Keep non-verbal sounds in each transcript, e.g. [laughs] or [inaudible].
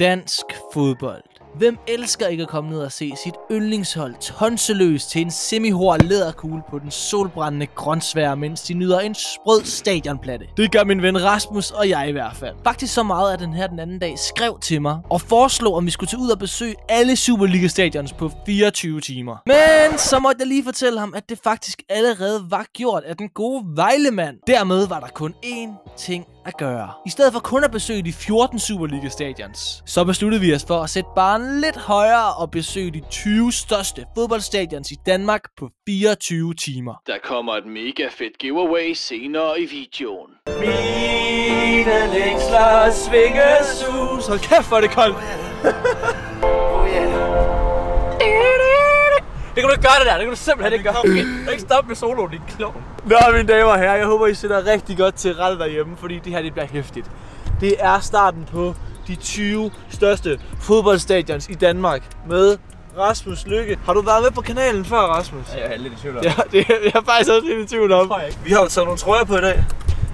Dansk fodbold. Hvem elsker ikke at komme ned og se sit yndlingshold tonseløs til en semihård læderkugle på den solbrændende grøntsvær, mens de nyder en sprød stadionplatte? Det gør min ven Rasmus og jeg i hvert fald. Faktisk så meget, at den her den anden dag skrev til mig og foreslog, om vi skulle tage ud og besøge alle Superliga-stadions på 24 timer. Men så måtte jeg lige fortælle ham, at det faktisk allerede var gjort af den gode Vejlemand. Dermed var der kun én ting at gøre. I stedet for kun at besøge de 14 Superliga-stadions, så besluttede vi os for at sætte barnen lidt højere og besøge de 20 største fodboldstadions i Danmark på 24 timer. Der kommer et mega fedt giveaway senere i videoen. Mine længsler svingesus. Hold kæft, hvor er det koldt. [laughs] Det kan du ikke gøre det der, det kan du simpelthen ikke gøre. Du kan ikke stoppe med solo, din klovn. Nå, mine damer og herrer, jeg håber, I sætter rigtig godt til rette derhjemme, fordi det her det bliver hæftigt. Det er starten på de 20 største fodboldstadions i Danmark med Rasmus Lykke. Har du været med på kanalen før, Rasmus? Ja, jeg er lidt i tvivl om. Ja, det er jeg er faktisk også lidt i tvivl om. Vi har jo taget nogle trøjer på i dag.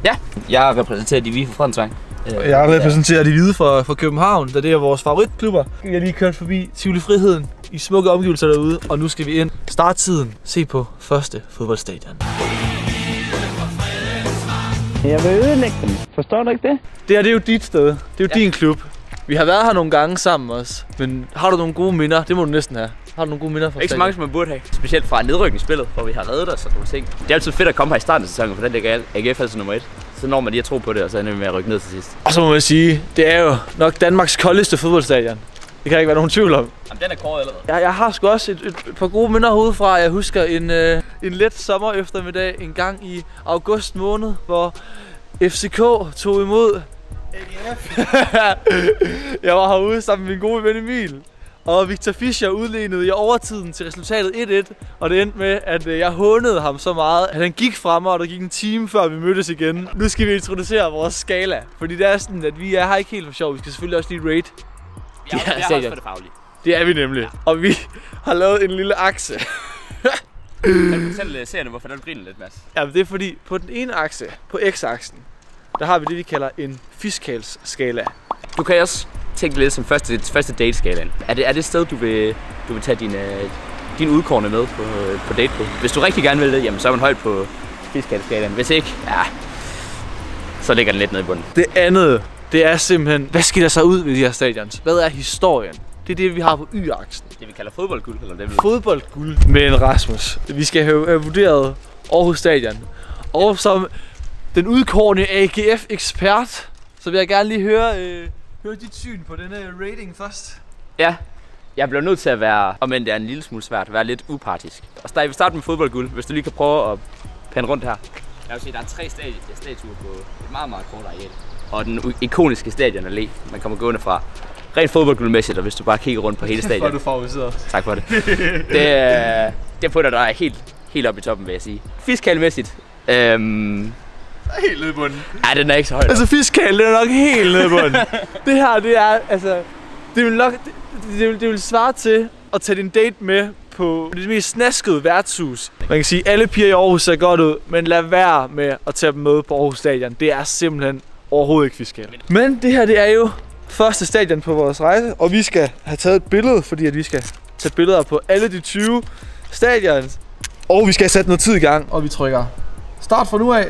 ja. Jeg repræsenterer de hvide fra Fredensvang. Jeg repræsenterer de hvide fra, fra København, da det er vores favoritklubber. Vi har lige kørt forbi Tivoli Friheden i smukke omgivelser derude, og nu skal vi ind. Starttiden. Se på første fodboldstadion. Jeg vil ødelægge dem. Forstår du ikke det? Det her det er jo dit sted. Det er jo ja. din klub. Vi har været her nogle gange sammen også. Men har du nogle gode minder? Det må du næsten have. Har du nogle gode minder fra Ikke så mange, som man burde have. Specielt fra nedrykningsspillet, hvor vi har reddet os og nogle ting. Det er altid fedt at komme her i starten af sæsonen, for den ligger AGF altid nummer et. Så når man lige at tro på det, og så ender vi med at rykke ned til sidst. Og så må man sige, det er jo nok Danmarks koldeste fodboldstadion. Det kan ikke være nogen tvivl om. Jamen, den er kåret allerede. Jeg, jeg har sgu også et, et, et par gode minder herude fra. Jeg husker en, øh, en let sommer eftermiddag en gang i august måned, hvor FCK tog imod AGF. [laughs] jeg var herude sammen med min gode ven Emil. Og Victor Fischer udlignede i overtiden til resultatet 1-1, og det endte med, at øh, jeg hånede ham så meget, at han gik fra mig, og der gik en time før vi mødtes igen. Nu skal vi introducere vores skala, fordi det er sådan, at vi er her ikke helt for sjov. Vi skal selvfølgelig også lige rate. Jeg, her jeg er også for det faglige. Det er vi nemlig. Ja. Og vi har lavet en lille akse. Kan du fortælle seerne, hvorfor den griner lidt, Mads? Ja, det er fordi, på den ene akse, på x-aksen, der har vi det, vi kalder en fiskalsskala. Du kan også tænke lidt som første, første date-skalaen. Er det, er det et sted, du vil, du vil tage dine, din udkårne med på, på date på? Hvis du rigtig gerne vil det, jamen, så er man højt på fiskalskalaen. Hvis ikke, ja, så ligger den lidt nede i bunden. Det andet, det er simpelthen, hvad skal der så ud ved de her stadions? Hvad er historien? Det er det, vi har på y-aksen. Det vi kalder fodboldguld, eller det vi... Fodboldguld med en Rasmus. Vi skal have, vurderet Aarhus Stadion. Og som den udkårne AGF-ekspert, så vil jeg gerne lige høre, øh, høre dit syn på denne rating først. Ja, jeg bliver nødt til at være, om end det er en lille smule svært, være lidt upartisk. Og så jeg vil starte med fodboldguld, hvis du lige kan prøve at pande rundt her. Jeg vil sige, der er tre stadi- statuer på et meget, meget kort areal. Og den ikoniske stadion allé, man kommer gående fra. Rent fodboldguldmæssigt, og hvis du bare kigger rundt på hele [laughs] Hvor er stadion. du favoriseret. Tak for det. [laughs] det, er- det putter dig helt, helt op i toppen, vil jeg sige. Fiskalmæssigt, øhm, Helt nede i bunden. ja, den er ikke så høj. Altså fiskal, det er nok helt nede i bunden. [laughs] det her, det er, altså, det vil nok, det, det, vil, det vil svare til at tage din date med på det mest snaskede værtshus. Man kan sige, at alle piger i Aarhus ser godt ud, men lad være med at tage dem med på Aarhus Stadion. Det er simpelthen overhovedet ikke fiskal. Men det her, det er jo første stadion på vores rejse, og vi skal have taget et billede, fordi at vi skal tage billeder på alle de 20 stadions. Og vi skal have sat noget tid i gang, og vi trykker start fra nu af.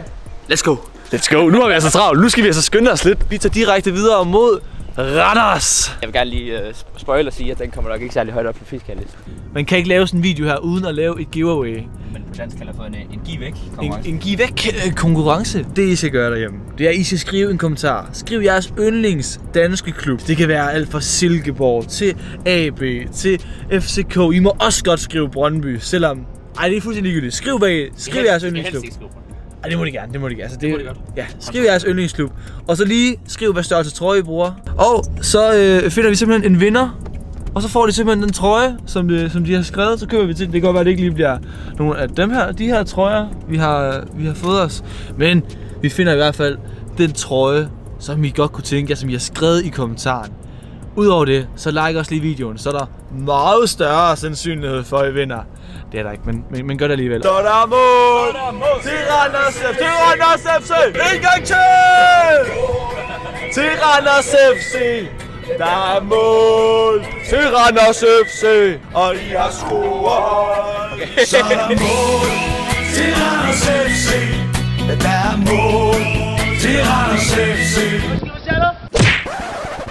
Let's go. Let's go. Nu har vi altså travlt. Nu skal vi altså skynde os lidt. Vi tager direkte videre mod Randers. Jeg vil gerne lige uh, spoil og sige, at den kommer nok ikke særlig højt op på fiskalist. Man kan ikke lave sådan en video her, uden at lave et giveaway. Men på dansk kalder for en, en giv væk En, en giv væk øh, konkurrence. Det I skal gøre derhjemme, det er, at I skal skrive en kommentar. Skriv jeres yndlings danske klub. Det kan være alt fra Silkeborg til AB til FCK. I må også godt skrive Brøndby, selvom... Ej, det er fuldstændig ligegyldigt. Skriv bag. Skriv jeres yndlingsklub. Ej, det må de gerne, det må de gerne. Altså, det, må de godt. Ja, skriv jeres yndlingsklub. Og så lige skriv, hvad størrelse trøje I bruger. Og så øh, finder vi simpelthen en vinder. Og så får de simpelthen den trøje, som, det, som de har skrevet, så køber vi til. Det kan godt være, at det ikke lige bliver nogle af dem her, de her trøjer, vi har, vi har fået os. Men vi finder i hvert fald den trøje, som I godt kunne tænke jer, som I har skrevet i kommentaren. Udover det, så like også lige videoen, så er der meget større sandsynlighed for, at I vinder. Det er der ikke, men, men, men gør det alligevel. Så er der mål! Til Randers FC! Til Randers FC! En gang til! Til Randers FC! Der er mål til Randers FC, og I har scoret. Så er der mål til Randers FC. Der er mål til Randers FC.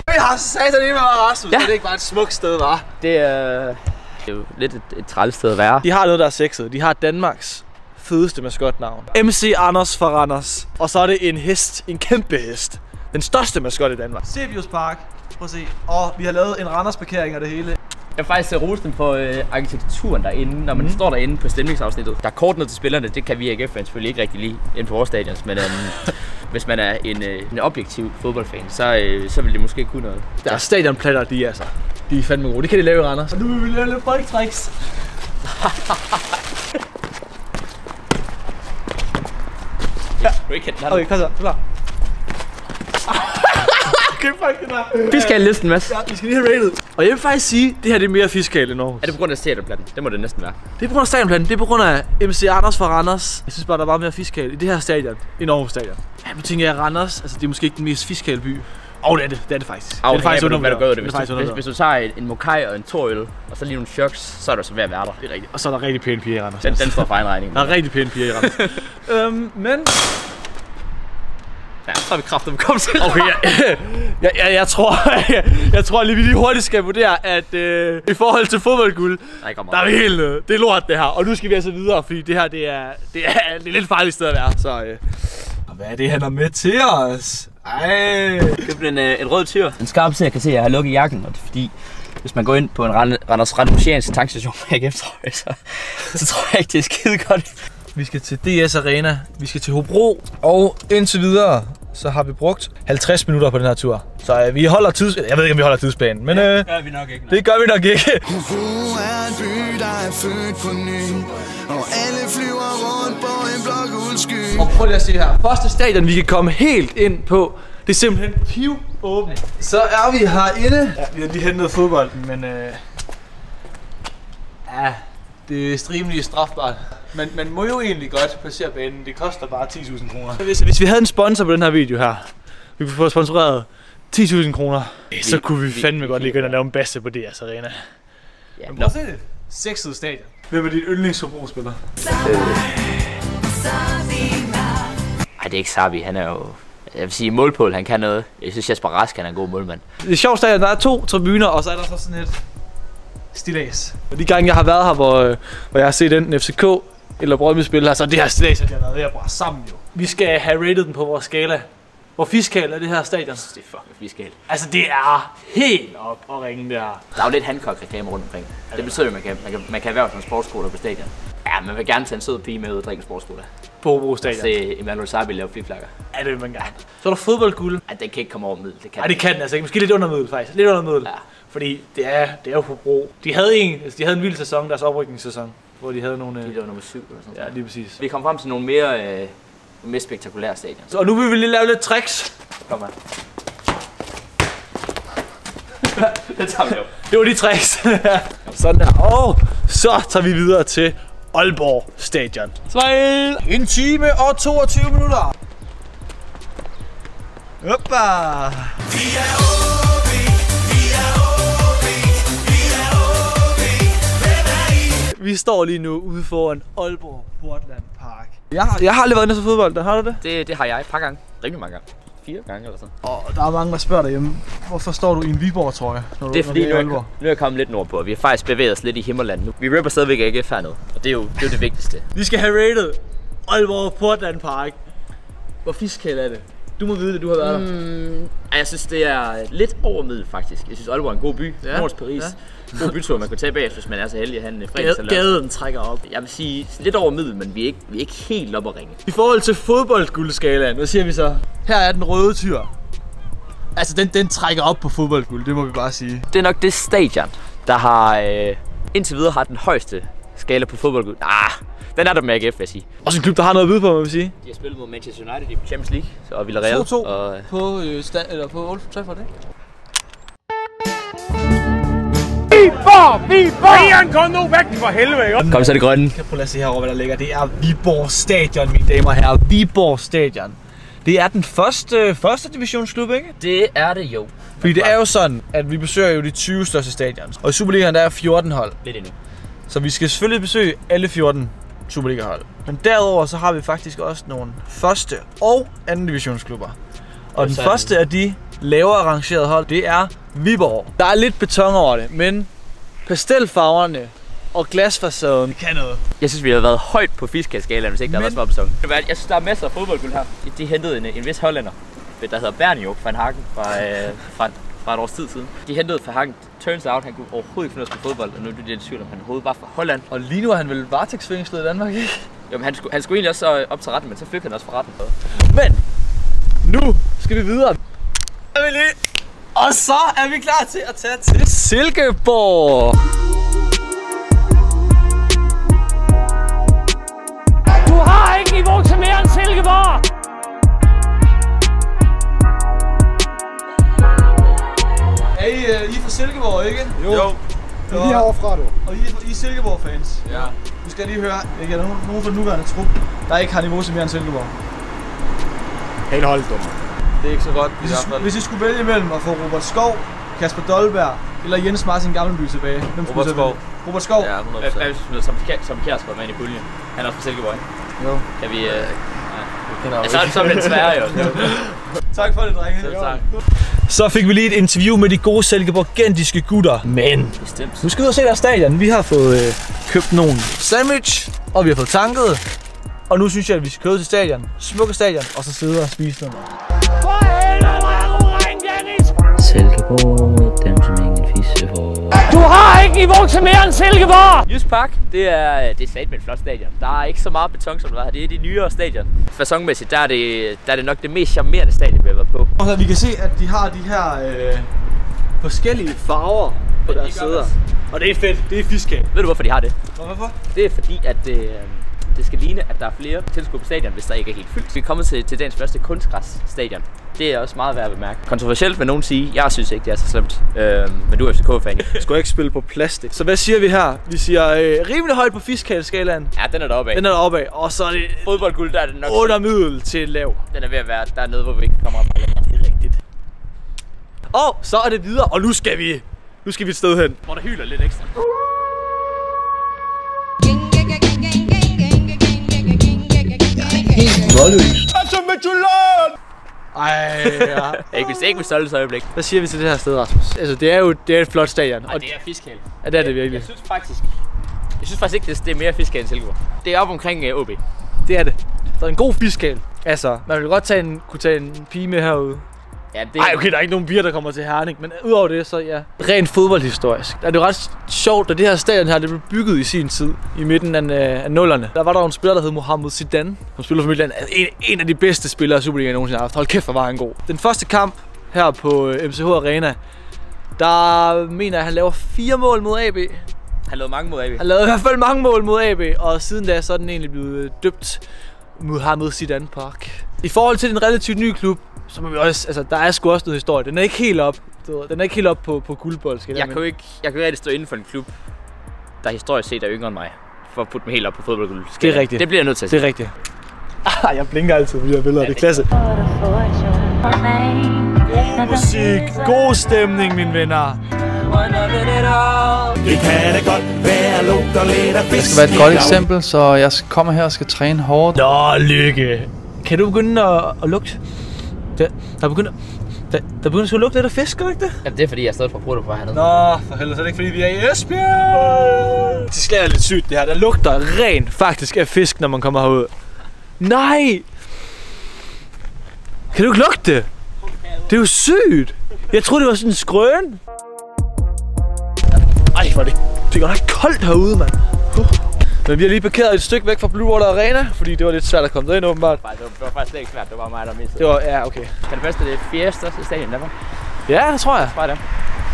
Vi har satan i med Rasmus. Ja. Det er ikke bare et smukt sted, var. Det er, det er jo lidt et, et træls sted at være. De har noget, der er sexet. De har Danmarks fedeste maskotnavn. MC Anders for Randers. Og så er det en hest, en kæmpe hest. Den største maskot i Danmark. Sebius Park. Prøv at se. Og vi har lavet en Randers parkering af det hele. Jeg vil faktisk rose dem for øh, arkitekturen derinde, når man mm. står derinde på stemningsafsnittet. Der er kort ned til spillerne, det kan vi ikke fans selvfølgelig ikke rigtig lide inden for vores stadions, men um, [laughs] hvis man er en, øh, en objektiv fodboldfan, så, øh, så vil det måske kunne noget. Der er stadionplatter, de er altså. De er fandme gode. Det kan de lave i Randers. Og nu vil vi lave lidt boldtricks. Ja. Du ikke hente den Okay, kom så. Klar. Det der. Fiskal listen, Mads. Ja, vi skal lige have rated. Og jeg vil faktisk sige, at det her det er mere fiskal end Aarhus. Er det på grund af stadionplatten? Det må det næsten være. Det er på grund af stadionplanen. Det er på grund af MC Anders fra Randers. Jeg synes bare, der er meget mere fiskal i det her stadion end Aarhus stadion. Ja, nu tænker jeg, Randers, altså det er måske ikke den mest fiskale by. Oh, det er det. Det er det faktisk. Au, det er faktisk hvad, du, hvad du gør det. Det Hvis, faktisk du, hvis, hvis, du tager en, en mokai og en torøl, og så lige nogle shirts, så er du så ved at være der. Det er rigtigt. Og så er der rigtig pæne piger i Randers. Den, den står for egen regning. Der er rigtig pæne piger i Randers. [laughs] øhm, men... Ja, så har vi kraftet med kommet til. Okay, jeg, jeg, jeg, jeg, tror, jeg, [laughs] jeg tror lige, vi lige hurtigt skal vurdere, at øh, i forhold til fodboldguld, Der er vi helt nede. Det er lort, det her. Og nu skal vi altså videre, fordi det her, det er, det er, det er lidt farligt sted at være. Så, øh. Og hvad er det, han har med til os? Ej. købt en, øh, en rød tyr. En skarp ser kan se, at jeg har lukket jakken, og det er fordi, hvis man går ind på en Rand- Randers Randosiansk tankstation med AGF, tror jeg, så, så tror jeg ikke, det er skide godt. Vi skal til DS Arena, vi skal til Hobro, og indtil videre, så har vi brugt 50 minutter på den her tur. Så øh, vi holder tids... Jeg ved ikke, om vi holder tidsplanen, men øh, gør vi nok ikke. det gør vi nok ikke. Hobro [laughs] er en by, der er født på ny. Og alle flyver rundt på en blok uldsky. Og prøv lige at se her. Første stadion, vi kan komme helt ind på, det er simpelthen piv åbent. Så er vi herinde. Ja, vi har lige hentet fodbolden, men øh, ja, det er rimelig strafbart. Men man må jo egentlig godt placere banen. Det koster bare 10.000 kroner. Hvis, hvis vi havde en sponsor på den her video her, vi kunne få sponsoreret 10.000 kroner, så kunne vi fandme godt lige gå ind og lave en basse på DS Arena. Ja, Men prøv at se det. Sexet stadion. Hvem er dit yndlingsforbrugsspiller? Ej, det er ikke Sabi. Han er jo... Jeg vil sige, målpål, han kan noget. Jeg synes, Jesper Rask, han er en god målmand. Det er sjovt stadion, der er to tribuner, og så er der så sådan et stilas. Og de gange jeg har været her, hvor, øh, hvor jeg har set enten FCK eller Brøndby spille her, så er det her at jeg har været her bare sammen jo. Vi skal have rated den på vores skala. Hvor fiskal er det her stadion? Det er fucking fiskalt. Altså det er helt op og ringe der. Der er jo lidt Hancock-reklamer rundt omkring. Det betyder jo, at man kan, man kan, man kan erhverve sådan en sportsskole på stadion. Ja, man vil gerne tage en sød pige med ud og drikke en. På Hobro stadion. Se Emmanuel Sabi lave fiflakker. Ja, det vil man gerne. Så er der fodboldguld. Ej, den kan ikke komme over middel. Det kan Nej, det kan den altså ikke. Måske lidt under middel faktisk. Lidt under middel. Ja. Fordi det er, det er jo Hobro. De havde en, altså, de havde en vild sæson, deres oprykningssæson. Hvor de havde nogle... øh, Det var nummer 7 eller sådan Ja, lige præcis. Vi kom frem til nogle mere, øh, mere spektakulære stadion. Så, og nu vil vi lige lave lidt tricks. Kom her. [laughs] det tager vi jo. Det var de tricks. [laughs] Sådan der. Og så tager vi videre til Aalborg Stadion. Smile. En time og 22 minutter. Hoppa. Vi er Vi står lige nu ude foran Aalborg Portland Park. Jeg har, jeg har aldrig været inde til fodbold, har du det? Det, det har jeg et par gange. Rimelig mange gange. Fire gange eller sådan. Og der er mange, der spørger derhjemme, hvorfor står du i en Viborg-trøje? Når du, Det er når fordi, du nu i er, Aalborg? jeg, nu er jeg kommet lidt nordpå. Vi har faktisk bevæget os lidt i himmerland nu. Vi ripper stadigvæk AGF hernede. Og det er jo det, er jo det vigtigste. Vi skal have rated Aalborg Portland Park. Hvor fiskal er det? Du må vide det, du har været der. Mm, ej, jeg synes, det er lidt over middel faktisk. Jeg synes, Aalborg er en god by. Ja, Ja. Nords Paris. ja. Ja. God bytur, man kan tage bagefter, hvis man er så heldig at have en fredags Gade, gaden trækker op. Jeg vil sige lidt over middel, men vi er ikke, vi er ikke helt oppe at ringe. I forhold til fodboldguldskalaen, hvad siger vi så? Her er den røde tyr. Altså, den, den trækker op på fodboldguld, det må vi bare sige. Det er nok det stadion, der har øh, indtil videre har den højeste skala på fodboldguld. Ah, den er der med AGF, vil jeg sige. Også en klub, der har noget at byde på, må vi sige. De har spillet mod Manchester United i Champions League, så og Villarreal. 2-2 Og, på, øh, stand, eller på Old Trafford, ikke? kom så det grønne. Kan prøve at se herovre, hvad der ligger. Det er Viborg Stadion, mine damer og herrer. Viborg Stadion. Det er den første, første divisionsklub, ikke? Det er det jo. Fordi det er jo sådan, at vi besøger jo de 20 største stadions. Og i Superligaen der er 14 hold. Lidt endnu. Så vi skal selvfølgelig besøge alle 14 Superliga-hold. Men derudover så har vi faktisk også nogle første og anden divisionsklubber. Og den første af de lavere rangerede hold, det er Viborg. Der er lidt beton over det, men pastelfarverne og glasfacaden kan noget. Jeg synes, vi har været højt på fiskeskalaen, hvis ikke der Men- har været så meget beton. Jeg synes, der er masser af fodboldguld her. De hentede en, en vis hollænder, der hedder Bernio van Hagen fra, øh, fra, fra et års tid siden. De hentede Hagen. Turns out, han kunne overhovedet ikke finde at spille fodbold, og nu er de lidt tvivl, om han overhovedet var fra Holland. Og lige nu er han vel varetægtsfængslet i Danmark, ikke? Jamen, han skulle, han skulle egentlig også øh, op til retten, men så fik han også for retten. Men nu skal vi videre. Er vi lige? Og så er vi klar til at tage til Silkeborg. Du har ikke niveau til mere end Silkeborg! Er I, uh, I er fra Silkeborg, ikke? Jo. jo. Vi er overfra, du. Og I, er- I er Silkeborg-fans? Ja. Nu skal jeg lige høre, ikke er der nogen, nogen fra den nuværende trup, der ikke har niveau til mere end Silkeborg. Helt holdt, du. Det er ikke så godt Hvis I, skulle, hvis I skulle vælge mellem at få Robert Skov, Kasper Dolberg eller Jens Martin Gammelby tilbage, hvem skulle Robert så Skov. vælge? Robert Skov? Ja, 100%. Hvad, hvis vi smider som, som Kjærsgaard med ind i puljen? Han er også fra Silkeborg, ikke? Jo. Kan vi... Øh, ja, så, så er det jo. [laughs] Tak for det, drenge. Selv tak. Så fik vi lige et interview med de gode Silkeborgendiske gutter. Men Bestemt. nu skal vi ud og se deres stadion. Vi har fået øh, købt nogle sandwich, og vi har fået tanket. Og nu synes jeg, at vi skal køre ud til stadion. Smukke stadion, og så sidde og spise noget. For helvede! Silkeborg, Du har ikke niveau til mere end Silkeborg! Jysk Park, det er, det er sat med et flot stadion. Der er ikke så meget beton, som der var her. Det er de nyere stadion. Fasonmæssigt, der er, det, der er det nok det mest charmerende stadion, vi har været på. Og vi kan se, at de har de her øh, forskellige farver på deres sæder. Og det er fedt. Det er fiskab. Ved du, hvorfor de har det? Hvorfor? Det er fordi, at øh, det skal ligne, at der er flere tilskuere på stadion, hvis der ikke er helt fyldt. Vi er kommet til, til dagens første kunstgræsstadion. Det er også meget værd at bemærke. Kontroversielt vil nogen sige, jeg synes ikke, det er så slemt. Øh, men du er FCK-fan. [laughs] Skulle ikke spille på plastik. Så hvad siger vi her? Vi siger øh, rimelig højt på fiskalskalaen. Ja, den er deroppe af. Den er deroppe af. Og så er det Fodboldguld, der er det nok. under middel til lav. Den er ved at være dernede, hvor vi ikke kommer længere. Det er rigtigt. Og så er det videre, og nu skal vi, nu skal vi et sted hen. Hvor der hyler lidt ekstra. Ej, ja. [laughs] Ikke hvis ikke med stoltes øjeblik. Hvad siger vi til det her sted, Rasmus? Altså, det er jo det er et flot stadion. Og det er fiskal. ja, det er det virkelig. Jeg synes faktisk, jeg synes faktisk ikke, det- er mere fiskal end Silkeborg. Det er op omkring uh, OB. Det er det. Der er en god fiskal. Altså, man vil godt tage en, kunne tage en pige med herude. Ja, det Nej, okay, der er ikke nogen bier, der kommer til Herning, men udover det, så ja. Rent fodboldhistorisk. Er det jo ret sjovt, at det her stadion her, det blev bygget i sin tid, i midten af, af nullerne. Der var der en spiller, der hed Mohamed Zidane, som spiller for Midtjylland. Altså, En, en af de bedste spillere, Superligaen nogensinde har haft. Hold kæft, hvor var han god. Den første kamp her på øh, MCH Arena, der mener jeg, at han laver fire mål mod AB. Han lavede mange mod AB. Han lavede i hvert fald mange mål mod AB, og siden da så er den egentlig blevet øh, døbt Mohamed Zidane Park. I forhold til den relativt nye klub, så må vi også, altså der er sgu også noget historie. Den er ikke helt op, du ved, den er ikke helt op på, på guldbold, skal Jeg kan jo ikke, jeg kan jo ikke rigtig stå inden for en klub, der historisk set er yngre end mig. For at putte dem helt op på fodboldguld. Det er rigtigt. Det bliver jeg nødt til at Det sige. er rigtigt. Ah, jeg blinker altid på de her billeder, det er klasse. God musik, god stemning, mine venner. Det kan da godt være lugter lidt af fisk. Det skal være et godt eksempel, så jeg kommer her og skal træne hårdt. Nå, Lykke. Kan du begynde at, at lugte? Der, der begynder, der, der begynder sgu at lugte lidt af fisk, gør ikke det? Jamen, det er fordi, jeg er stadig fra Bruder på hernede. Nå, for helvede, så er det ikke fordi, vi er i Esbjerg. Det skal lidt sygt, det her. Der lugter rent faktisk af fisk, når man kommer herud. Nej! Kan du ikke lugte det? Det er jo sygt! Jeg troede, det var sådan en skrøn. Hvor er det, det er godt nok koldt herude, mand. Uh. Men vi har lige parkeret et stykke væk fra Blue Water Arena, fordi det var lidt svært at komme derind åbenbart. Nej, det var, det var faktisk slet ikke svært. Det var mig, der mistede. Det var, ja, okay. Kan det første, det er fjerde største stadion i Danmark? Ja, det tror jeg. Tror jeg det.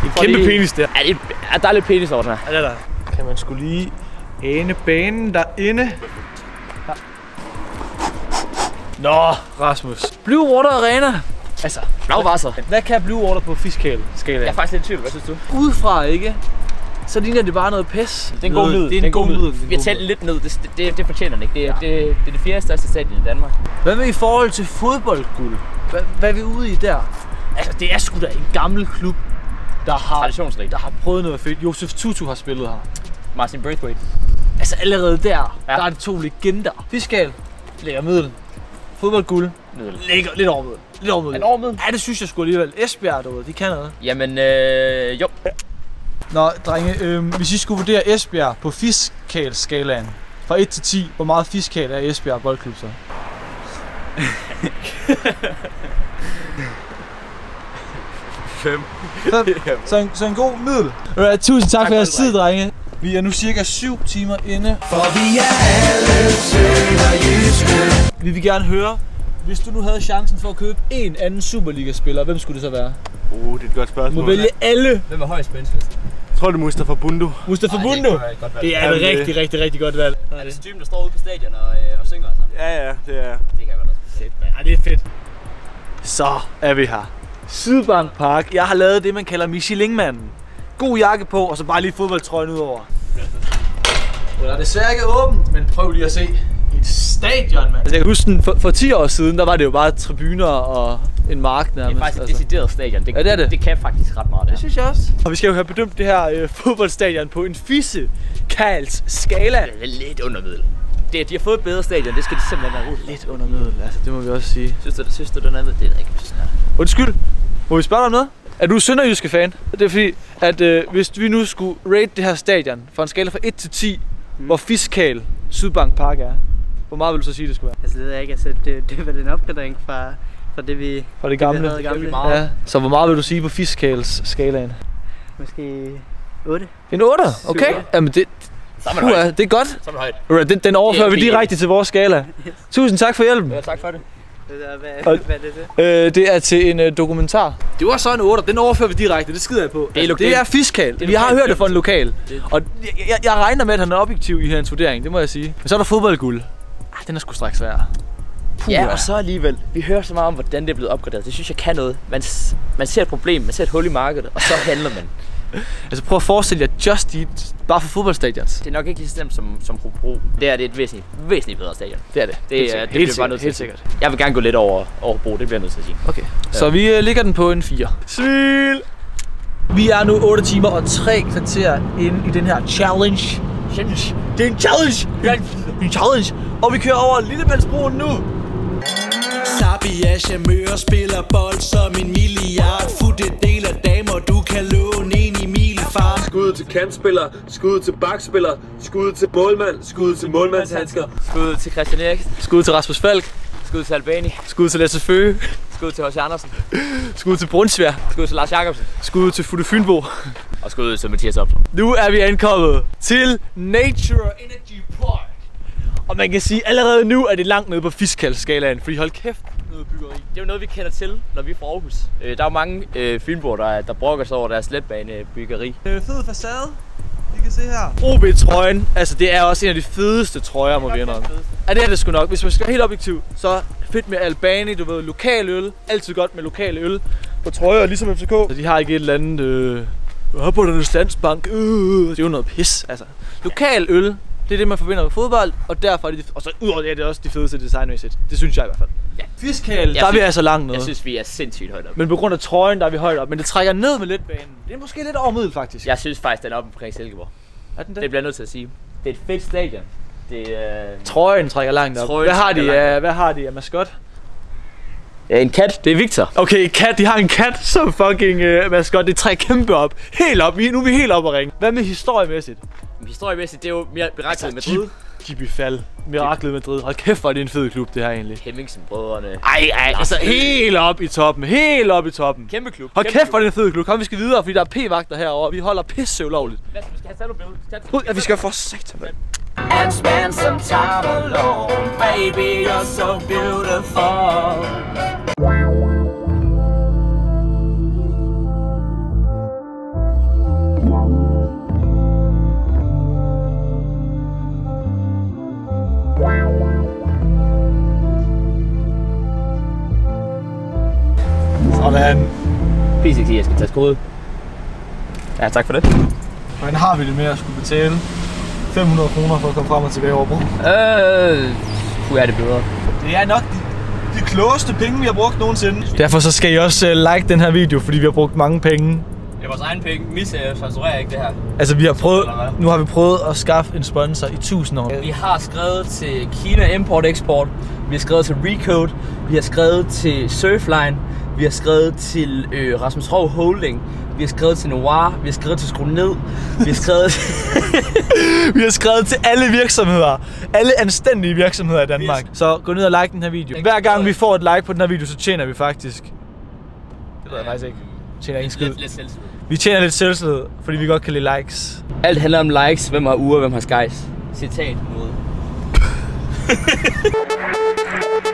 En kæmpe penis der. Ja, det, ja, der er lidt penis over den her. Ja, det er der. Kan man skulle lige ane banen derinde? Ja. Nå, Rasmus. Blue Water Arena. Altså, Flagvasser. hvad kan Blue Water på fiskal skala? Jeg er faktisk lidt i tvivl. Hvad synes du? Udefra, ikke? Så ligner det bare noget pis. Det er en god lyd. Det er en god lyd. Vi har talt lidt ned. Det, det, det fortjener den ikke. Det, er- det, det er det fjerde største stadion i Danmark. Hvad med i forhold til fodboldguld? Hvad, hvad er vi ude i der? Altså, det er sgu da en gammel klub, der har, der har prøvet noget fedt. Josef Tutu har spillet her. Martin Braithwaite. Altså allerede der, ja. Ja. der er det to legender. Fiskal ligger middel. Fodboldguld Middel. ligger lidt over middel. Lidt over middel. En over middel? Ja, det synes jeg sgu alligevel. Esbjerg derude, de kan noget. Jamen, øh, jo. Nå, drenge, øh, hvis I skulle vurdere Esbjerg på fiskalskalaen fra 1 til 10, hvor meget fiskal er Esbjerg Boldklub så? [laughs] Fem. Fem. Så, en, så en god middel. Ja, tusind tak, tak for jeres tid, drenge. Vi er nu cirka 7 timer inde. For vi er alle sønderjyske Vi vil gerne høre, hvis du nu havde chancen for at købe en anden Superliga-spiller, hvem skulle det så være? Uh, det er et godt Du spørgsmål. må vælge alle. Hvem er højst? Jeg tror, det er Mustafa Bundu. Mustafa Ej, Bundu. Det kunne være et godt valg. Det er et rigtig, rigtig, rigtig godt valg. Er det typen, der står ude på stadion og, øh, og synger og sådan? Ja, ja, det er. Det kan jeg godt også se. Ja, det er fedt. Så er vi her. Sydbank Park. Jeg har lavet det, man kalder Michelin-manden. God jakke på, og så bare lige fodboldtrøjen ud over. Den er desværre ikke åbent, men prøv lige at se. Et stadion, mand. Altså, jeg kan huske, den, for, for 10 år siden, der var det jo bare tribuner og en mark nærmest. Det er faktisk et decideret stadion. Det, Ja, det er det. Det kan faktisk ret meget, det, Det synes jeg også. Og vi skal jo have bedømt det her øh, fodboldstadion på en fisse Karls skala. Det er lidt under middel. Det, de har fået et bedre stadion, det skal de simpelthen have ud. Lidt under middel, altså det må vi også sige. Synes du, synes du den anden? Det er ikke, synes jeg. Undskyld, må vi spørge dig om noget? Er du sønderjyske fan? Det er fordi, at øh, hvis vi nu skulle rate det her stadion fra en skala fra 1 til 10, mm. hvor fiskal Sydbank Park er, hvor meget vil du så sige, det skulle være? Altså det ved jeg ikke, altså det, det er vel en opgradering fra, fra det vi, Fra det vi gamle? havde gamle. meget. Ja, så hvor meget vil du sige på fiskals skalaen? Måske 8. En 8? Okay. Syv, ja. Jamen det, Så er man det er godt. Så er man højt. Den, den overfører Det er vi direkte til vores skala. Tusind tak for hjælpen. Ja, tak for det. Hvad, Og- hvad er det det? Øh, det er til en øh, dokumentar. Det var så en 8, den overfører vi direkte, det skider jeg på. Det er det lokal- er fiskal. det er Vi har hørt det fra en lokal. Det- Og jeg, jeg, jeg regner med, at han er objektiv i hans vurdering, det må jeg sige. Men så er der fodboldguld. Ah, den er sgu straks svær. Puh, Ja, og så alligevel. Vi hører så meget om, hvordan det er blevet opgraderet. Det synes jeg kan noget. Man, man ser et problem, man ser et hul i markedet, og så handler man. [laughs] Altså prøv at forestille jer Just Eat bare for fodboldstadions. Det er nok ikke lige så som, som Hobro. Det er det er et væsentligt, væsentligt bedre stadion. Det er det. Det, Helt er, det Helt bliver bare nødt til Helt sikkert. Jeg vil gerne gå lidt over, over Hobro, det bliver jeg nødt til at sige. Okay. Så vi øh, ligger den på en 4. Svil! Vi er nu 8 timer og 3 kvarter inde i den her challenge. Challenge. Det er en challenge! Ja, en challenge! Og vi kører over Lillebæltsbroen nu. Sabia Chamør spiller bold som en milliard Futte del af damer, du kan låne en i milfart Skud til kantspiller, skud til bakspiller, skud til målmand, skud til målmandshandsker. Skud til Christian Eriksen, Skud til Rasmus Falk. skud til Albani, Skud til Lasse Føge. skud til H.C. Andersen, Skud til Brunsvær. skud til Lars Jakobsen, Skud til Futte Fynbo. og skud til Mathias Optrup. Nu er vi ankommet til Nature Energy Park. Og man kan sige, allerede nu er det langt nede på fiskalskalaen, fordi hold kæft, noget byggeri. Det er jo noget, vi kender til, når vi er fra Aarhus. Øh, der er jo mange øh, fynboer, der, der brokker sig over deres letbanebyggeri. Øh, fed facade. Vi kan se her. OB-trøjen, altså det er også en af de fedeste trøjer, må vi indrømme. Ja, det er det sgu nok. Hvis man skal være helt objektiv, så fedt med Albani, du ved, lokal øl. Altid godt med lokal øl på trøjer, ligesom FCK. Så de har ikke et eller andet, øh, Arbejdernes Landsbank, øh, det er jo noget pis, altså. Lokal øl, det er det, man forbinder med fodbold, og derfor er det, og så udover det er det også de fedeste designmæssigt. Det synes jeg i hvert fald. Ja. Fiskal, der er vi synes- altså langt nede. Jeg synes, vi er sindssygt højt op. Men på grund af trøjen, der er vi højt op. Men det trækker ned med letbanen. Det er måske lidt over middel, faktisk. Jeg synes faktisk, den er oppe omkring Silkeborg. Er den Det bliver jeg nødt til at sige. Det er et fedt stadion. Det er Trøjen trækker langt op. Trøjen hvad har de af, hvad har de af maskot? ja, en kat. Det er Victor. Okay, kat, de har en kat som fucking uh, maskot. Det trækker kæmpe op. Helt op. Nu er vi helt op at ringe. Hvad med historiemæssigt? Historiemæssigt, det er jo mere miraklet med Jib- Madrid. Jibby Fald. Miraklet Madrid. Hold kæft, hvor er det en fed klub, det her egentlig. Hemmingsen-brødrene. Ej, ej, altså helt op i toppen. Helt op i toppen. Kæmpe klub. Hold kæft, hvor er det en fed klub. Kom, vi skal videre, fordi der er p-vagter herovre. Vi holder pisse ulovligt. Lad os, vi skal have taget nogle billeder. Ud, ja, vi skal for satan, mand. And spend some time alone Baby, you're so beautiful ikke sige, at jeg skal tage kode. Ja, tak for det. Hvordan har vi det med at skulle betale 500 kroner for at komme frem og tilbage over broen? Øh, kunne jeg det bedre. Det er nok de, de klogeste penge, vi har brugt nogensinde. Derfor så skal I også uh, like den her video, fordi vi har brugt mange penge. Det er vores egen penge. Mis øh, sponsorerer ikke det her. Altså vi har prøvet, nu har vi prøvet at skaffe en sponsor i 1000 år. Vi har skrevet til Kina Import Export, vi har skrevet til Recode, vi har skrevet til Surfline, vi har skrevet til øh, Rasmus Rov Holding, vi har skrevet til Noir, vi har skrevet til Skru Ned, vi har skrevet [laughs] Vi har skrevet til alle virksomheder. Alle anstændige virksomheder i Danmark. Så gå ned og like den her video. Hver gang vi får et like på den her video, så tjener vi faktisk. Det ved jeg faktisk ikke. Tjener ingen skid. lidt, lidt. Vi tjener lidt selvtillid, fordi vi godt kan lide likes. Alt handler om likes, hvem har uger, hvem har skies. Citat mod. [laughs]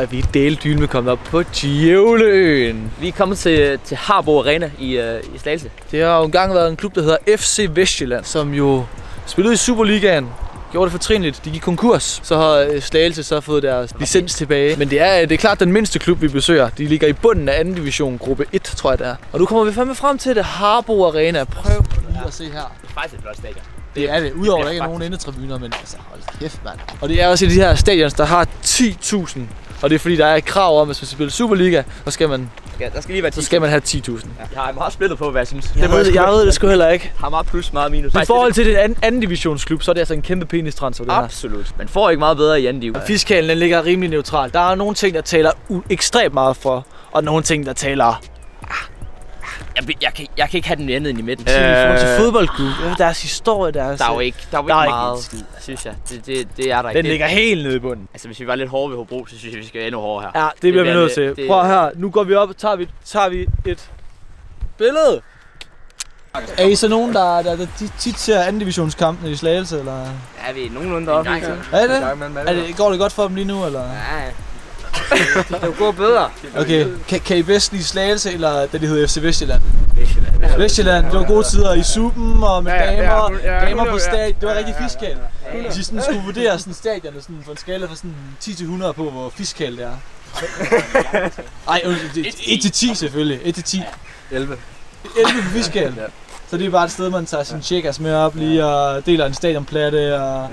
Og vi er deldyl med kommet op på Djævleøen. Vi er kommet til, til Harbo Arena i, øh, i Slagelse. Det har jo engang været en klub, der hedder FC Vestjylland, som jo spillede i Superligaen. Gjorde det fortrinligt. De gik konkurs. Så har øh, Slagelse så fået deres licens tilbage. Men det er, det er klart den mindste klub, vi besøger. De ligger i bunden af anden division, gruppe 1, tror jeg det er. Og nu kommer vi fandme frem til det Harbo Arena. Prøv lige at se her. Det er faktisk et flot stadion. Det er det, udover at der ikke er nogen endetribuner, men altså hold kæft, mand. Og det er også af de her stadions, der har 10.000. Og det er fordi, der er et krav om, at hvis man spiller Superliga, så skal man, Ja, der skal lige være 10. så skal man have 10.000. Ja. Jeg er meget splittet på, hvad jeg synes. Jeg, må ved, jeg ikke- ved det sgu heller ikke. har meget plus, meget minus. I forhold til den anden, anden divisionsklub, så er det altså en kæmpe penis transfer, det her. Absolut. Man får ikke meget bedre i anden div. Fiskalen den ligger rimelig neutral. Der er nogle ting, der taler u- ekstremt meget for, og nogle ting, der taler Jeg, jeg, kan, jeg kan ikke have den andet end i midten. forhold til fodboldklub. Ja, Deres historie, deres... Der er jo ikke, der er jo Der er ikke ikke meget, en skid, synes jeg. Det, det, det er der ikke. Den Det- ligger helt nede i bunden. Altså, hvis vi var lidt hårde ved Hobro, så synes jeg, vi skal være endnu hårdere her. Ja, det bliver vi nødt til. det- Prøv her, nu går vi op og tager vi, tager vi et billede. Er I så nogen, der, der, der tit ser anden divisionskampene i Slagelse, eller? Er vi nogenlunde deroppe? ikke? Er det det? Er det? Går det godt for dem lige nu, eller? Ja, det kunne gå bedre. Okay, kan, kan I bedst lide Slagelse, eller det, de hedder FC Vestjylland? Vestjylland, det var gode tider i suppen og med damer, damer på stadion. Det var rigtig fiskal. Hvis I sådan skulle vurdere sådan stadion sådan på en skala fra sådan 10 til 100 på, hvor fiskal det er. [laughs] Ej, undskyld, det er 1 til 10 selvfølgelig. 1 til 10. 11. 11 på fiskal. Så det er bare et sted, man tager sine checkas med op lige og deler en stadionplatte og...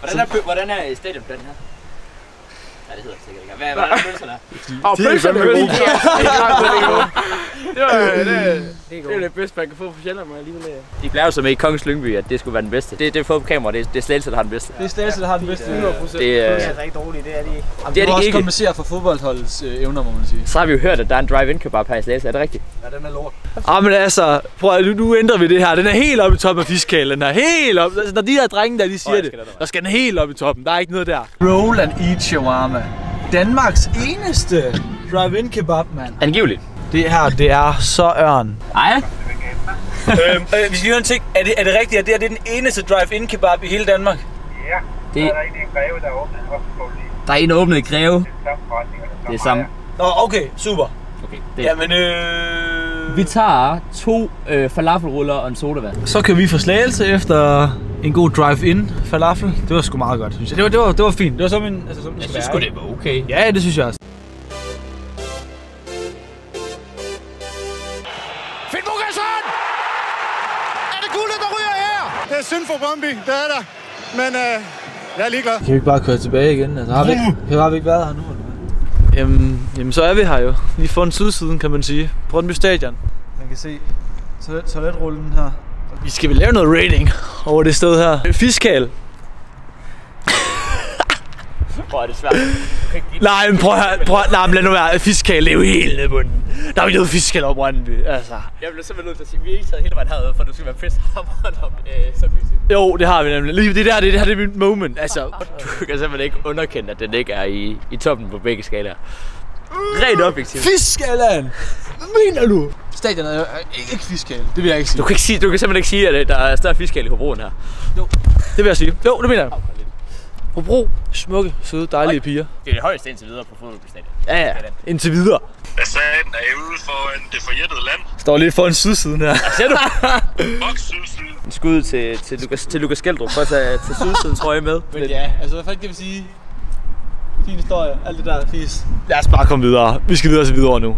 Hvordan er, hvordan er stadionplanen her? Ja, det hedder det sikkert ikke. Hvad, hvordan er pølserne? Og pølserne er gode. [laughs] Det var det, det, er det bedste, man kan få på Sjælland, lige med. De jo så med i Kongens Lyngby, at det skulle være den bedste. Det, det er fået på kamera, det, er- det er Slagelse, der har den bedste. Det er Slagelse, der har den bedste. 100%. Det, er- Det er altså ikke dårligt, det er de. Jamen, det det er er det også ikke. kompensere for fodboldholdets øh, evner, må man sige. Så har vi jo hørt, at der er en drive-in kebab her i Slagelse. Er det rigtigt? Ja, den er lort. Ah, men altså, prøv at, nu, nu ændrer vi det her. Den er helt oppe i toppen af fiskalen. Den er helt op. Altså, når de her drenge der, de siger det, der der skal den helt op i toppen. Der er ikke noget der. Roll and eat shawarma. Danmarks eneste drive-in kebab, mand. Angiveligt. Det her, det er så ørn. Ej. øhm, øh, vi skal lige en ting. Er det, er det rigtigt, at det her det er den eneste drive-in kebab i hele Danmark? Det, der er en åbnet i Greve. Det er samme. Nå, okay, super. Okay, det. Jamen, øh... Vi tager to øh, falafelruller og en sodavand. Så kan vi få slagelse efter en god drive-in falafel. Det var sgu meget godt, synes jeg. Det var, det var, det var fint. Det var som en... Altså, som Jeg synes sgu, det var okay. Ja, det synes jeg også. Finn Bogason! Er det guldet, der ryger her? Det er synd for Brøndby, det er der. Men øh, jeg er ligeglad. Kan vi ikke bare køre tilbage igen? Altså, har vi ikke, har vi ikke været her nu, eller? Jamen, jamen, så er vi her jo. Lige foran sydsiden, kan man sige. Brøndby Stadion. Man kan se toilet, toiletrullen her. Vi skal vel lave noget rating over det sted her. Fiskal. Prøv, er det svært. Nej, men prøv at prøv, nej, men lad nu være. Fiskal, det er jo helt nede bunden. Der er jo ikke fiskal over Brøndby, altså. Jeg bliver simpelthen nødt til at sige, at vi har ikke taget hele vejen herud, for du skal være pisse hammerende op øh, så fysisk. Jo, det har vi nemlig. Lige det der, det, det her det er mit moment. Altså, Du kan simpelthen ikke underkende, at den ikke er i, i toppen på begge skalaer. Rent objektivt. Fiskalen! Hvad mener du? Stadion er jo ikke fiskal. Det vil jeg ikke sige. Du kan, ikke sige, du kan simpelthen ikke sige, at øh, der er større fiskal i Hobroen her. Det vil jeg sige. Jo, det mener jeg. Hobro, smukke, søde, dejlige piger. Det er det højeste indtil videre på fodboldstadion. Ja, ja. Indtil videre. Hvad sagde den? Er I ude for en det forjættede land? Står lidt foran sydsiden her. Ser du? [laughs] Vokssydsyd. En skud til, til, Lukas, til Lukas Skeldrup for at tage til sydsiden trøje med. Men ja, altså hvad fanden kan vi sige? fin historie, alt det der fis. Lad os bare komme videre. Vi skal videre til videre nu.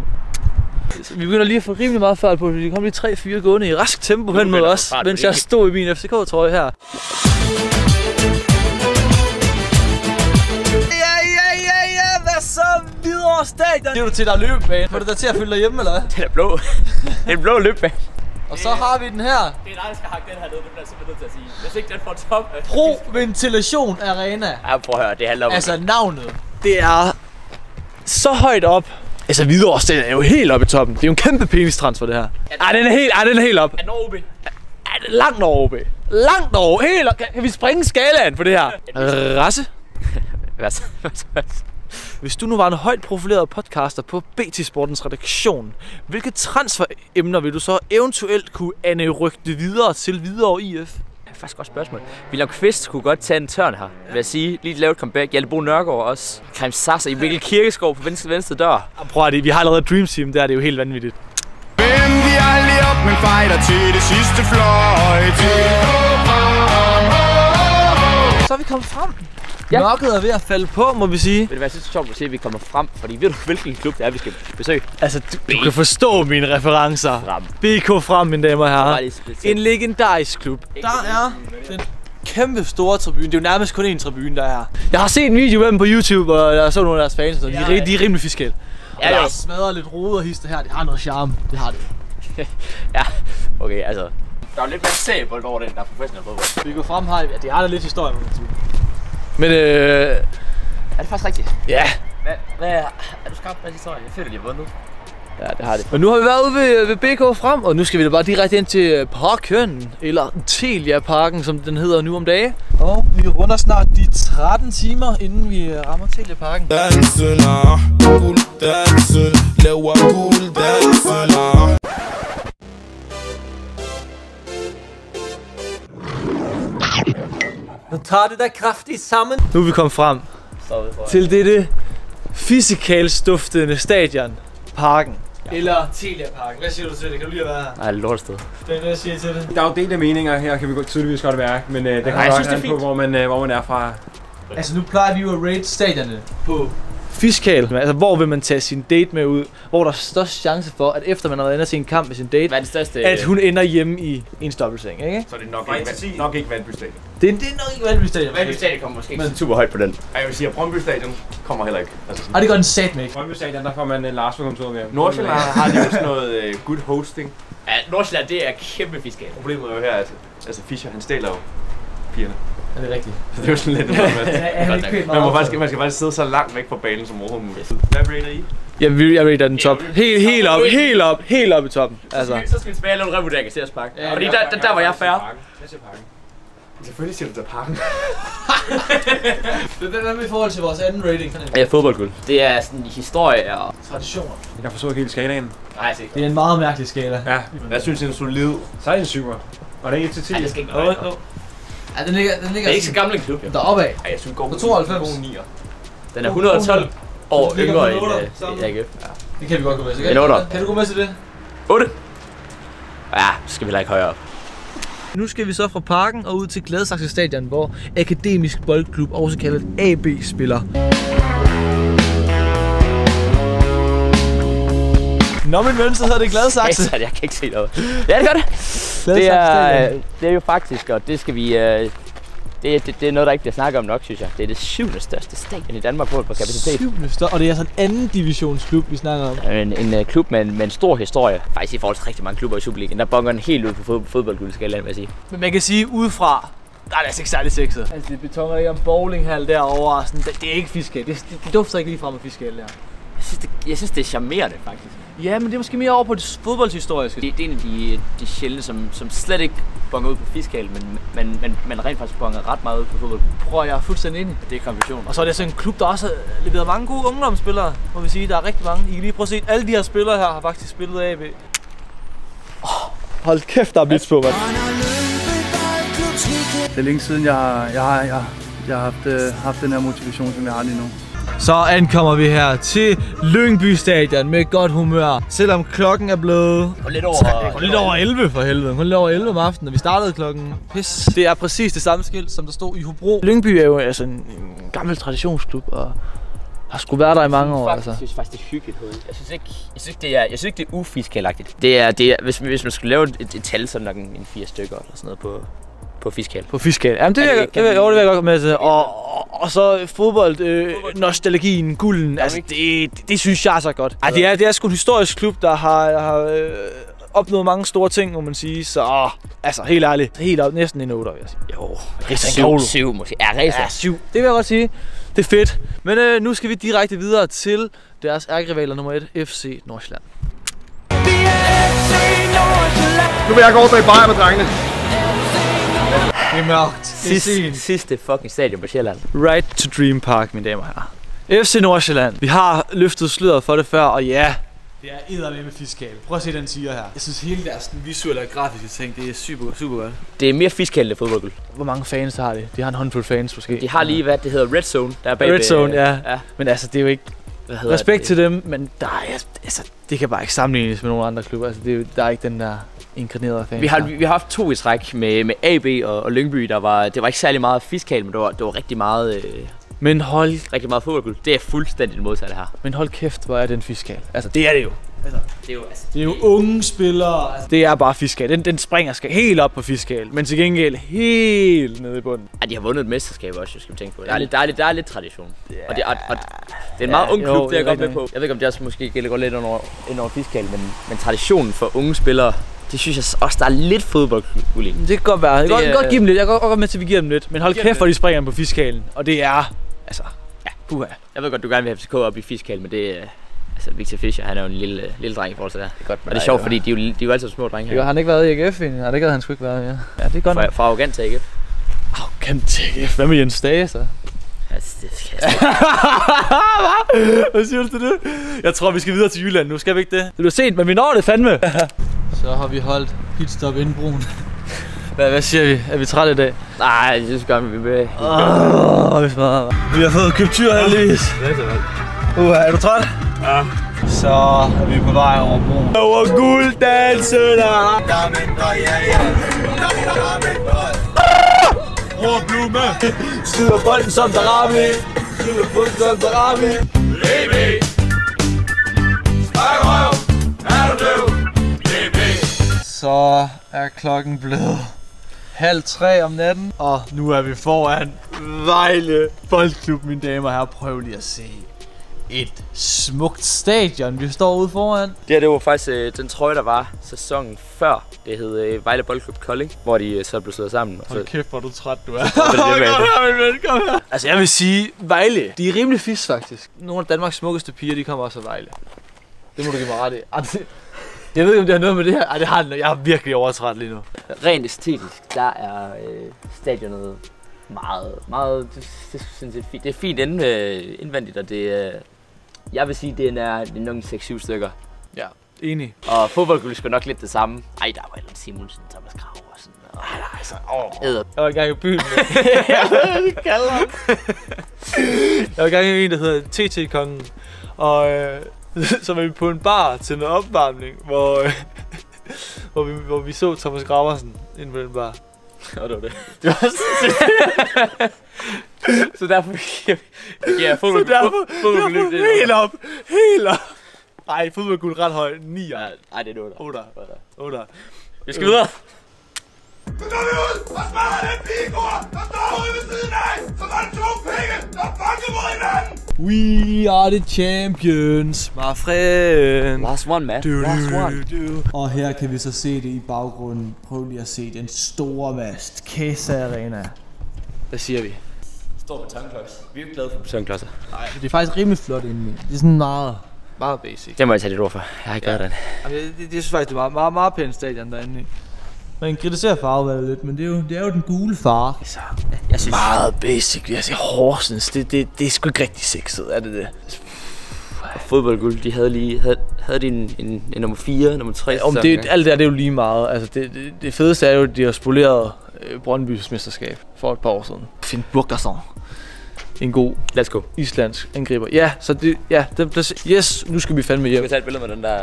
Vi begynder lige at få rimelig meget fart på, vi kom lige tre fyre gående i rask tempo hen mod os, mens jeg stod i min FCK-trøje her. Hvidovre Stadion. Det er du til, der er løbebane. Var det der til at fylde dig hjemme, eller hvad? Den er blå. En blå løbebane. Og så har vi den her. Det er dig, der skal hakke den her ned, det bliver jeg simpelthen nødt til at sige. Hvis ikke den får top... Pro Ventilation Arena. Ja, prøv at høre, det handler om... Altså navnet. Det er så højt op. Altså Hvidovre Stadion er jo helt oppe i toppen. Det er jo en kæmpe penistransfer, det her. Ej, den er helt, ej, den er helt op. Er den over OB? Ej, den langt over OB. Langt over. Helt op. Kan, kan vi springe skalaen på det her? Rasse. [laughs] Hvad så? Hvad så? Hvis du nu var en højt profileret podcaster på BT Sportens redaktion, hvilke transferemner vil du så eventuelt kunne ane rygte videre til Hvidovre IF? Det er faktisk et godt spørgsmål. William Kvist kunne godt tage en tørn her, vil jeg sige. Lige lave et comeback. Hjalte Bo Nørgaard også. Krem Sasser i Mikkel Kirkeskov på venstre, venstre dør. Prøv at vi har allerede Dream Team, der er det jo helt vanvittigt. Men vi er aldrig op, men fighter til det sidste fløj. Så er vi kommet frem. Ja. Mørket er ved at falde på, må vi sige. Synes det er sjovt at se, at vi kommer frem, fordi ved du, hvilken klub det er, vi skal besøge? Altså, du, du kan forstå mine referencer. Frem. BK frem, mine damer og herrer. En legendarisk klub. Der er den kæmpe store tribune. Det er jo nærmest kun én tribune, der er. Jeg har set en video med dem på YouTube, og jeg så nogle af deres fans. Og de, er, ri- de er rimelig fiskal. Ja, Ja, jo. der er smadret lidt rode og hister her. Det har noget charme. Det har det. [laughs] Ja, okay, altså. Der er jo lidt mere seriebold over den, der er professionel fodbold. Vi går frem her. Ja, det har da lidt historie, må man sige. Men øh, Er det faktisk rigtigt? ja. Hvad, hvad er, er du skarp med historien? Jeg føler, de har vundet. Ja, det har det. Men nu har vi været ude ved, ved BK frem, og nu skal vi da bare direkte ind til Parken, eller Telia Parken, som den hedder nu om dage. Og vi runder snart de 13 timer, inden vi øh, rammer Telia Parken. Danserne, guld dansen, laver guld danserne. Nu tager det da kraftigt sammen. Nu er vi kommet frem til dette fysikalstuftende stadion, Parken. Eller Telia Parken. Hvad siger du til det? Kan du lige at være her? Nej, det er lortested. Hvad hvad siger til det? Der er jo delte meninger her, kan vi godt tydeligvis godt mærke, men øh, det kommer jeg synes, det er an på, fint. hvor man, øh, hvor man er fra. Altså nu plejer vi jo at rate stadionerne på fiskal. Altså hvor vil man tage sin date med ud? Hvor er der størst chance for, at efter man har været inde og se en kamp med sin date, Hvad er det største? at hun ender hjemme i en dobbeltseng, ikke? Så er det nok ikke, nok ikke Vandby Stadion. Det, det er nok ikke Valby Stadion. Hvad er det stadion kommer måske ikke Men- super højt på den. Ej, jeg vil sige, at Brøndby Stadion kommer heller ikke. Altså, Ej, det gør den sat med ikke. Brøndby Stadion, der får man uh, Lars på kontoret med. Nordsjælland har de jo sådan noget uh, good hosting. Ja, Nordsjælland, det er kæmpe fiskal. Problemet er jo her, at altså Fischer, han stjæler jo pigerne. Er det rigtigt? [laughs] Det er jo sådan lidt, [laughs] man, må faktisk, man skal faktisk sidde så langt væk fra banen som overhovedet muligt. Hvad rater I? Jeg, vil, jeg rater den top. Helt, helt op, helt op, helt op i toppen. Altså. Så skal vi tilbage og lave en revurdering af Sears Park. Fordi der, der, der var jeg færre. Jeg ser pakken. Selvfølgelig siger du der parken. [laughs] Hvad med i forhold til vores anden rating? Ja, fodboldguld. Det er sådan historie og... Traditioner. Jeg forstår ikke helt skalaen. Nej, Det er en meget mærkelig skala. Ja, Jeg synes, det er en solid. så er det en syver. Og det er 1 til 10. Nej, det skal ikke være. Ja, den ligger, den ligger Det er ikke så gammel en klub, jo. deroppe af. Ej, jeg synes, går På 92. god nier. Den er 112 år yngre end øh. AGF. Det kan vi godt gå med til. En. Kan du gå med til det? 8. Ja, så skal vi heller ikke højere op. Nu skal vi så fra parken og ud til Gladsaxe Stadion, hvor Akademisk Boldklub, også kaldet AB, spiller. Nå, min ven, så hedder det Gladsaxe. Satan, [laughs] jeg kan ikke se noget. Ja, det gør det. Det er, øh, det er jo faktisk, og det skal vi... øh, Det, det, det er noget, der ikke bliver snakket om nok, synes jeg. Det er det syvende største stadion i Danmark på på kapacitet. Syvende større, og det er sådan en anden divisionsklub, vi snakker om. En, en uh, klub med en, med en stor historie. Faktisk i forhold til rigtig mange klubber i Superligaen. Der bonger den helt ud på fod, fodboldguldskalaen, vil jeg sige. Men man kan sige, udefra, der er det altså ikke særlig sexet. Altså, det betoner ikke om bowlinghal derovre. Sådan, det, det, er ikke fiskal. Det, det, det dufter ikke lige frem af fiskal der. Jeg synes, det, jeg synes, det er charmerende, faktisk. Ja, men det er måske mere over på det fodboldshistoriske. Det, det er en af de, de sjældne, som, som slet ikke bonger ud på fiskal, men, men, men, men rent faktisk bonger ret meget ud på fodbold. Prøv at jeg fuldstændig enig. Det er konklusionen. Og så er det altså en klub, der også har leveret mange gode ungdomsspillere, må vi sige. Der er rigtig mange. I kan lige prøve at se, alle de her spillere her har faktisk spillet AB. Oh, hold kæft, der er blitz på, mand. Det er længe siden, jeg har, jeg jeg, jeg har haft, øh, haft den her motivation, som jeg har lige nu. Så ankommer vi her til Lyngby Stadion med godt humør. Selvom klokken er blevet lidt over... Kun lidt over 11 for helvede. Kun lidt over 11 om aftenen, og vi startede klokken pis. Det er præcis det samme skilt, som der stod i Hobro. Lyngby er jo altså en, en gammel traditionsklub, og har sgu været der i mange år. Faktisk, Altså. Jeg synes faktisk, det er hyggeligt hoved. Jeg synes ikke, jeg synes ikke, det er, jeg synes ikke, det er ufiskalagtigt. Det er, det er hvis, hvis man skulle lave et, et, et tal, så er det nok en, en fire stykker eller sådan noget på, på fiskal. På fiskal. Jamen, det, Ja, det jeg, kan vi- jo, det vil jeg godt med til. Og, og, og så fodbold, øh, nostalgien, gulden. Altså, det, det, det, synes jeg er så godt. Ej, det er, det er sgu en historisk klub, der har, har øh, opnået mange store ting, må man sige. Så åh, altså, helt ærligt. Helt op, næsten en 8, vil jeg sige. Jo, Christian syv, Kolo. syv måske. Ja, Reza. Ja, syv. Det vil jeg godt sige. Det er fedt. Men øh, nu skal vi direkte videre til deres ærkerivaler nummer 1, FC Nordsjælland. Nu vil jeg gå over i bajer med drengene. Det er mørkt. Sidste, sidste fucking stadion på Sjælland. Right to Dream Park, mine damer og herrer. FC Nordsjælland. Vi har løftet sløret for det før, og ja, det er eddermame fiskal. Prøv at se den tiger her. Jeg synes hele deres visuelle og grafiske ting, det er super, super godt. Det er mere fiskal end fodboldguld. Hvor mange fans har de? De har en håndfuld fans måske. De har lige, hvad det hedder, Red Zone. Der er bag Red Zone, ja. ja. Men altså, det er jo ikke... Hvad hedder Respekt det? til dem, men der er, altså, det kan bare ikke sammenlignes med nogle andre klubber. Altså, det er, der er ikke den der inkarnerede fans. Vi har, der. vi har haft to i træk med, med AB og, og Lyngby, der var, det var ikke særlig meget fiskal, men det var, det var rigtig meget, øh, Men hold, rigtig meget fodboldguld. Det er fuldstændig det modsatte her. men hold kæft, hvor er den fiskal. Altså, det er det jo. Altså, Det er jo, altså, det er jo unge spillere. Altså, det er bare fiskal. Den, den springer skal helt op på fiskal, men til gengæld helt nede i bunden. Ja, de har vundet et mesterskab også, skal vi tænke på. Der er lidt, der er lidt, der er lidt tradition. Og, det, og, og det er en meget Ja, ung jo, klub, det er jeg det er godt med på. Jeg ved ikke, om det også måske gælder godt lidt under, ind over fiskal, men, men traditionen for unge spillere, det synes jeg også, der er lidt fodboldguld i. Det kan godt være. Jeg kan Det godt, er- godt give dem lidt. Jeg kan godt gå med til, at vi giver dem lidt. Men hold kæft, hvor de springer på fiskalen. Og det er, altså, ja, puha. Jeg ved godt, du gerne vil have FCK op i fiskal, men det er... Altså, Victor Fischer, han er jo en lille, lille dreng i forhold til det her. Det er godt og det er sjovt, fordi de er jo, de er jo altid små drenge Det har han ikke været i AGF egentlig? Nej, det gad han sgu ikke været, ja. Ja, det er godt nok. for arrogant til AGF. Kan AGF. Hvad med Jens Dage så? Altså, det skal jeg [laughs] Hvad siger du til det? Jeg tror, vi skal videre til Jylland nu. Skal vi ikke det? Det er sent, men vi når det fandme. [laughs] så har vi holdt pitstop inden broen. Hvad, hvad siger vi? Er vi trætte i dag? Nej, jeg synes godt, vi vil. Åh, vi smadrer. Vi har fået købt tyr heldigvis. Uh, er du træt? Ja. Så er vi på vej over broen. Over gulddanserne. Rå blume. Skyder bolden som Darami. Skyder bolden som Darami. Så er klokken blevet halv tre om natten, og nu er vi foran Vejle Boldklub, mine damer og herrer. Prøv lige at se et smukt stadion, vi står ude foran. Det her, det var faktisk øh, den trøje, der var sæsonen før. Det hed øh, Vejle Boldklub Kolding, hvor de øh, så blev slået sammen. Og så, Hold kæft, hvor du træt, du er. det det med. her, min ven, kom her. Altså, jeg vil sige, Vejle, de er rimelig fisk, faktisk. Nogle af Danmarks smukkeste piger, de kommer også af Vejle. Det må du give mig ret i. Jeg ved ikke, om det har noget med det her. Ej, det har det. Jeg er virkelig overtræt lige nu. Rent æstetisk, der er øh, stadionet meget, meget, det, det, er sådan set fint. Det er fint ind, øh, indvendigt, og det er, jeg vil sige, det er, det er nok 6-7 stykker. Ja, enig. Og fodboldguld skal nok lidt det samme. Ej, der var Allan Simonsen, Thomas Krav og sådan noget. Ej, nej, altså, åh. Æder. Jeg var engang i byen [laughs] [laughs] jeg kalder ham. Jeg var engang i en, der hedder TT-kongen. Og øh, [laughs] så var vi på en bar til noget opvarmning, hvor, øh, [laughs] hvor, vi, hvor vi så Thomas Graversen inde på den bar. [laughs] Og det var det. Det var sådan Så derfor giver jeg fodbold, Så derfor, fodbold, derfor helt op, helt op. Ej, fodboldguld ret høj. 9. Ja, nej, det er det 8. 8. Vi skal videre. Så går vi ud og smadrer den pigekor, der står ude ved siden af, så var det to penge, der banker mod hinanden. We are the champions, my friend. Last one, man. Du, Last one. du. Og her kan vi så se det i baggrunden. Prøv lige at se den store mast. Kesa Arena. Hvad siger vi? Stor betonklods. Vi er glade for betonklodser. Nej, det er faktisk rimelig flot indeni. Det er sådan meget, meget basic. Det må jeg tage lidt ord for. Jeg har ikke Ja. været den. Jamen, det, det, det, synes faktisk, det er meget, meget, meget pænt stadion derinde i. Man kritiserer farvevalget lidt, men det er jo, det er jo den gule farve. Så, jeg synes... Meget basic. Jeg siger Horsens, det, det, det er sgu ikke rigtig sexet, er det det? Fodboldguld, de havde lige... Havde, havde de en, en, en nummer 4, nummer 3 Om det, alt det der, det er jo lige meget. Altså, det, det, det fedeste er jo, at de har spoleret øh, Brøndby's mesterskab for et par år siden. Finn Burgerson. En god Let's go. islandsk angriber. Ja, så det, ja, den placer- Yes, nu skal vi fandme Jeg hjem. skal tage et billede med den der...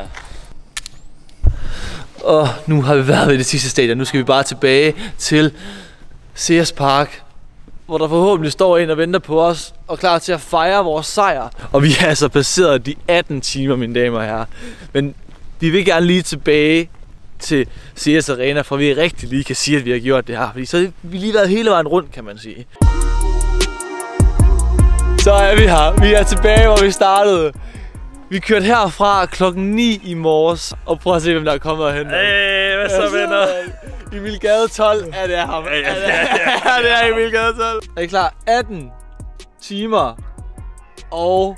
Og nu har vi været ved det sidste stadion. Nu skal vi bare tilbage til Sears Park, hvor der forhåbentlig står en og venter på os og klar til at fejre vores sejr. Og vi er altså passeret de 18 timer, mine damer og herrer. Men vi vil gerne lige tilbage til CS Arena, for vi rigtig lige kan sige, at vi har gjort det her. Fordi så har vi lige været hele vejen rundt, kan man sige. Så er vi her. Vi er tilbage, hvor vi startede. Vi kørte herfra klokken 9 i morges, og prøv at se, hvem der er kommet og hentet. Hey, hvad så, venner? Emil Gade 12, er det er ham. Ja, ja, Er det- ja, ja, Ja, [laughs] det er Emil Gade 12. Er I klar? 18 timer og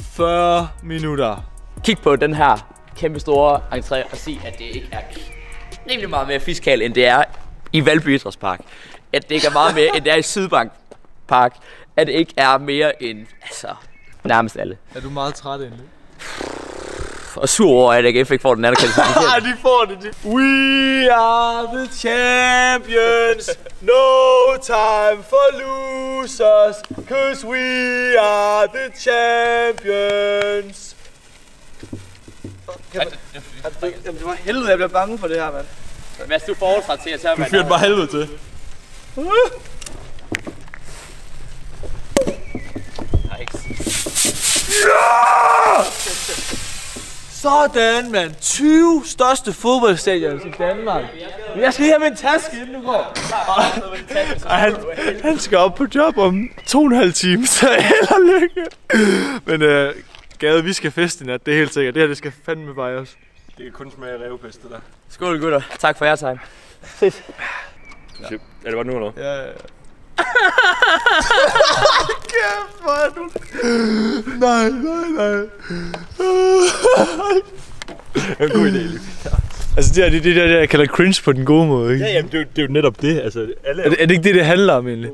40 minutter. Kig på den her kæmpe store entré og sig, at det ikke er rimelig meget mere fiskal, end det er i Valby Idrætspark. At det ikke er meget mere, end det er i Sydbank Park. At det ikke er mere end, altså, nærmest alle. Er du meget træt endelig? Og sur over, at AGF ikke får den anerkendelse. Ah, [laughs] de får det. De. We are the champions. No time for losers. Cause we are the champions. Jamen, det var helvede, jeg bliver bange for det her, mand. Mads, du forholdsret til at tage, Du fyrte bare helvede til. Ja! Sådan, mand. 20 største fodboldstadions i Danmark. Jeg skal med en taske, inden du går. Og han, han skal op på job om to og en halv time, så held og lykke. Men øh, Gade, vi skal feste i nat, det er helt sikkert. Det her, det skal fandme fejres. Det kan kun smage revpest, det der. Skål, gutter. Tak for jeres time. Fedt. Ja. Er det godt nu, eller hvad? Ja, ja, ja. Kæft, hvor er du... Nej, nej, nej. En god idé, lige. Altså, det er det, det, der, jeg kalder cringe på den gode måde, ikke? Ja, jamen, det, er jo- det er jo netop det. Altså, alle Er det, er det ikke det, det handler om, egentlig?